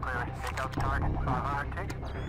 clearly. Take out target, 500 takes.